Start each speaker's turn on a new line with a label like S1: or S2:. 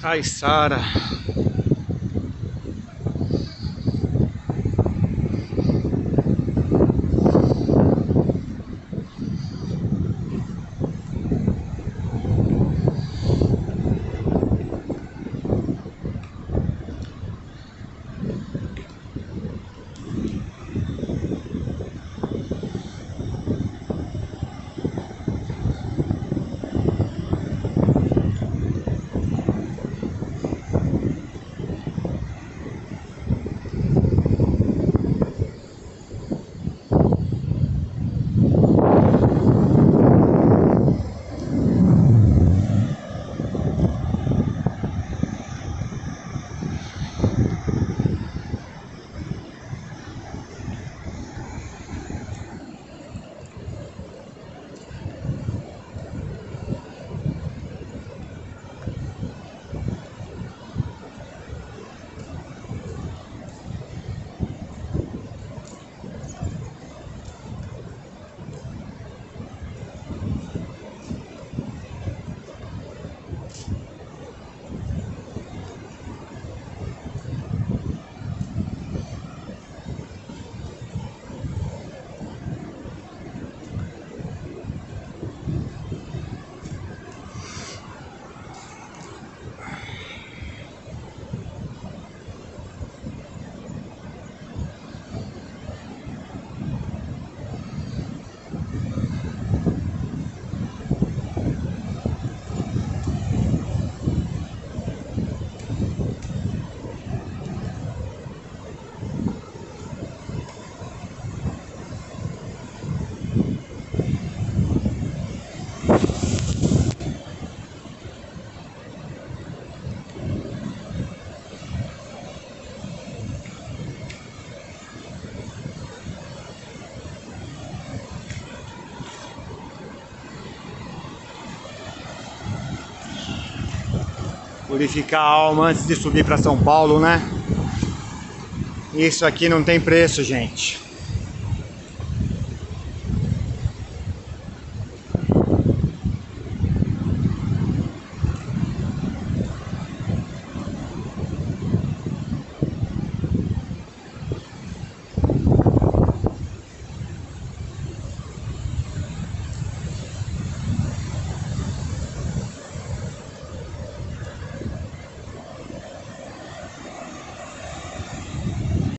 S1: Caiçara. Purificar a alma antes de subir para São Paulo, né? Isso aqui não tem preço, gente.